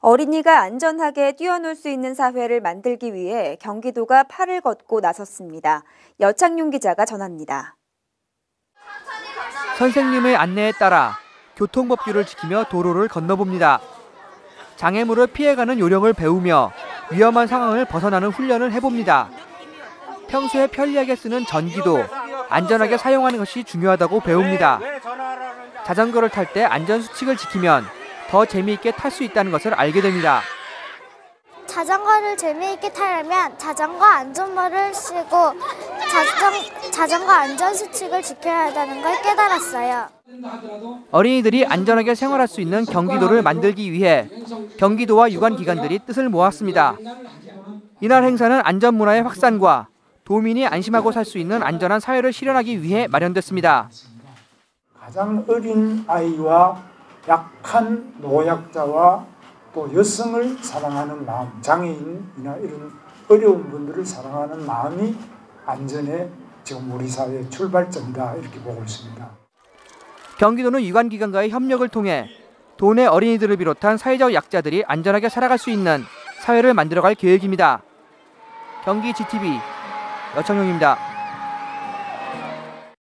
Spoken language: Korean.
어린이가 안전하게 뛰어놀 수 있는 사회를 만들기 위해 경기도가 팔을 걷고 나섰습니다. 여창용 기자가 전합니다. 선생님의 안내에 따라 교통법규를 지키며 도로를 건너봅니다. 장애물을 피해가는 요령을 배우며 위험한 상황을 벗어나는 훈련을 해봅니다. 평소에 편리하게 쓰는 전기도 안전하게 사용하는 것이 중요하다고 배웁니다. 자전거를 탈 때 안전 수칙을 지키면 더 재미있게 탈 수 있다는 것을 알게 됩니다. 자전거를 재미있게 타려면 자전거 안전모를 쓰고 자전, 자전거 안전수칙을 지켜야 한다는 걸 깨달았어요. 어린이들이 안전하게 생활할 수 있는 경기도를 만들기 위해 경기도와 유관 기관들이 뜻을 모았습니다. 이날 행사는 안전문화의 확산과 도민이 안심하고 살 수 있는 안전한 사회를 실현하기 위해 마련됐습니다. 가장 어린 아이와 약한 노약자와 또 여성을 사랑하는 마음, 장애인이나 이런 어려운 분들을 사랑하는 마음이 안전의 지금 우리 사회의 출발점이다 이렇게 보고 있습니다. 경기도는 유관기관과의 협력을 통해 도내 어린이들을 비롯한 사회적 약자들이 안전하게 살아갈 수 있는 사회를 만들어갈 계획입니다. 경기 GTV 여청용입니다.